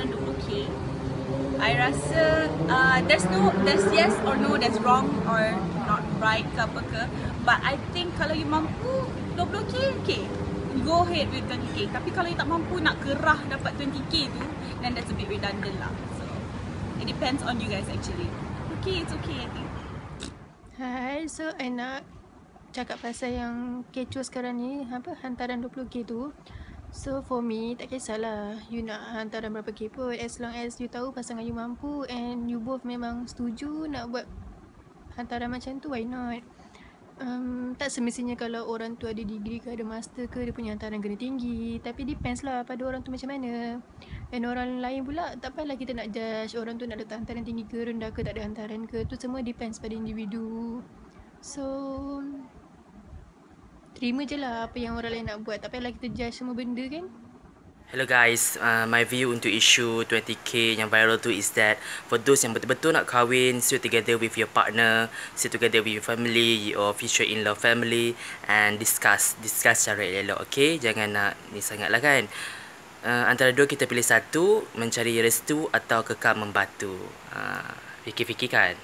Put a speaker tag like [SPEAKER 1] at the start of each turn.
[SPEAKER 1] hantaran 20k I rasa uh, there's no there's yes or no there's wrong or not right ke apa ke but I think kalau you mampu 20k okay. Go ahead with 20k tapi kalau you tak mampu nak kerah dapat 20k tu then that's a bit redundant lah. So it depends on you guys actually. Okay it's okay I think.
[SPEAKER 2] Hai, so I nak cakap pasal yang kecoh sekarang ni, apa, hantaran 20k tu. So for me, tak kisahlah. You nak hantaran berapa k pun as long as you tahu pasangan you mampu and you both memang setuju nak buat hantaran macam tu, why not? Um, tak semestinya kalau orang tu ada degree ke ada master ke dia punya hantaran kena tinggi. Tapi depends lah pada orang tu macam mana. And orang lain pula tak payahlah kita nak judge orang tu nak letak hantaran tinggi ke rendah ke tak ada hantaran ke. Tu semua depends pada individu. So terima je lah apa yang orang lain nak buat tak payahlah kita judge semua benda kan
[SPEAKER 3] Hello guys, uh, my view untuk isu 20k yang viral tu is that for those yang betul-betul nak kahwin, stay together with your partner, stay together with your family, your future in-law family and discuss, discuss secara elok, okay? Jangan nak ni sangat lah kan. Uh, antara dua kita pilih satu, mencari restu atau kekal membatu. Uh, fikir-fikir kan?